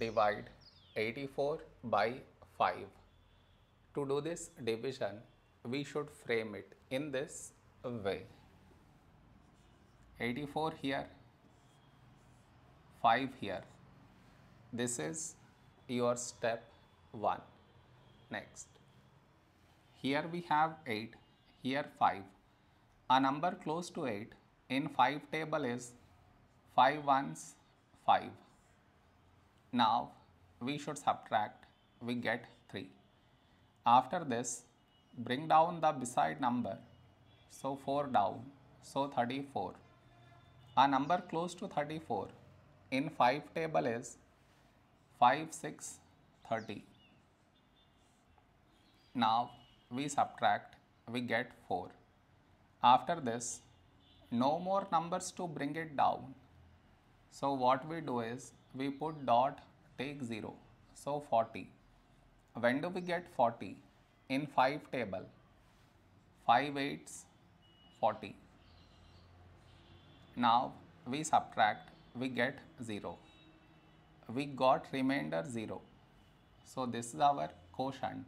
divide 84 by 5. To do this division, we should frame it in this way. 84 here, 5 here. This is your step 1. Next. Here we have 8, here 5. A number close to 8 in 5 table is 5 ones 5. Now we should subtract, we get 3. After this, bring down the beside number, so 4 down, so 34. A number close to 34 in 5 table is 5, 6, 30. Now we subtract, we get 4. After this, no more numbers to bring it down. So what we do is we put dot take 0. So 40. When do we get 40? In 5 table. 5 eights 40. Now we subtract, we get 0. We got remainder 0. So this is our quotient